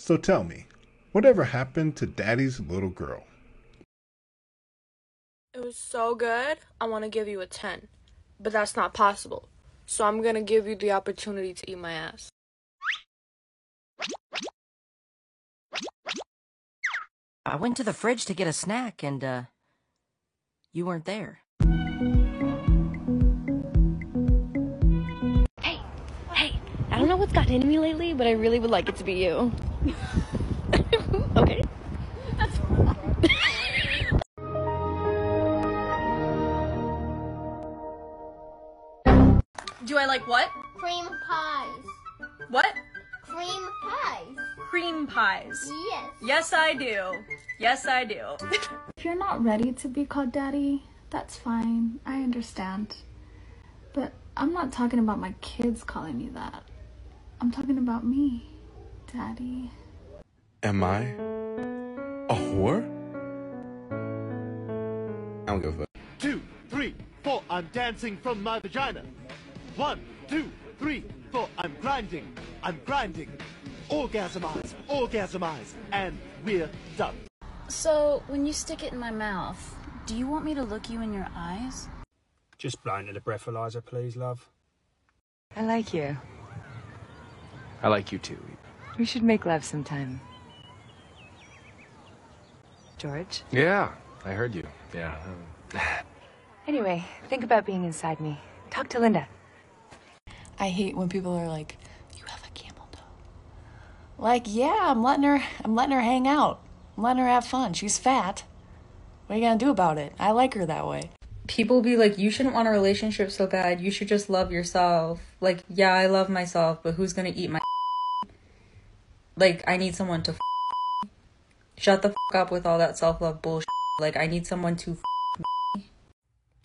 So tell me, whatever happened to Daddy's little girl? It was so good, I want to give you a 10. But that's not possible. So I'm going to give you the opportunity to eat my ass. I went to the fridge to get a snack and, uh, you weren't there. What's gotten into me lately, but I really would like it to be you. okay. Do I like what? Cream pies. What? Cream pies. Cream pies. Yes. Yes, I do. Yes, I do. If you're not ready to be called daddy, that's fine. I understand. But I'm not talking about my kids calling me that. I'm talking about me, daddy. Am I a whore? I don't give a fuck. Two, three, four, I'm dancing from my vagina. One, two, three, four, I'm grinding, I'm grinding. Orgasmize, orgasmize, and we're done. So, when you stick it in my mouth, do you want me to look you in your eyes? Just blow into the breathalyzer, please, love. I like you. I like you too. We should make love sometime. George? Yeah, I heard you. Yeah. Anyway, think about being inside me. Talk to Linda. I hate when people are like, "You have a camel toe." Like, yeah, I'm letting her. I'm letting her hang out. I'm letting her have fun. She's fat. What are you gonna do about it? I like her that way. People be like, you shouldn't want a relationship so bad. You should just love yourself. Like, yeah, I love myself, but who's gonna eat my? Like, I need someone to. Shut the fuck up with all that self love bullshit. Like, I need someone to.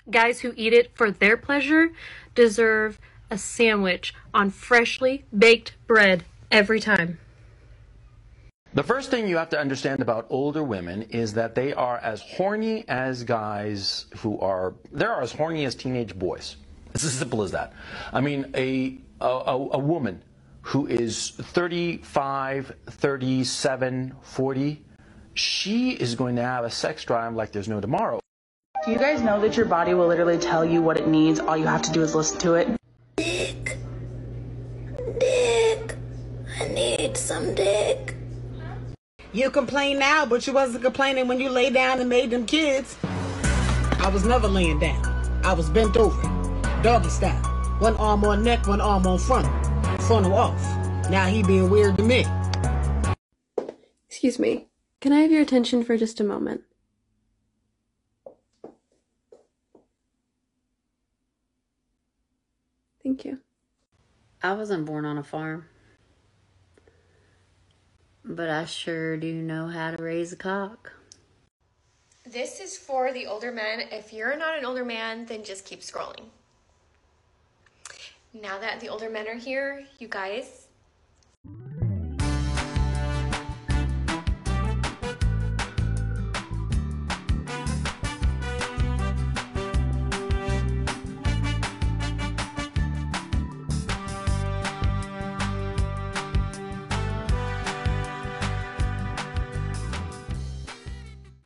Guys who eat it for their pleasure deserve a sandwich on freshly baked bread every time. The first thing you have to understand about older women is that they are as horny as guys who are, they're as horny as teenage boys. It's as simple as that. I mean, a, a, a woman who is 35, 37, 40, she is going to have a sex drive like there's no tomorrow. Do you guys know that your body will literally tell you what it needs? All you have to do is listen to it. Dick. Dick. I need some dick. You complain now, but you wasn't complaining when you lay down and made them kids. I was never laying down. I was bent over, doggy style. One arm on neck, one arm on front. Frontal off. Now he being weird to me. Excuse me. Can I have your attention for just a moment? Thank you. I wasn't born on a farm. But I sure do know how to raise a cock. This is for the older men. If you're not an older man, then just keep scrolling. Now that the older men are here, you guys,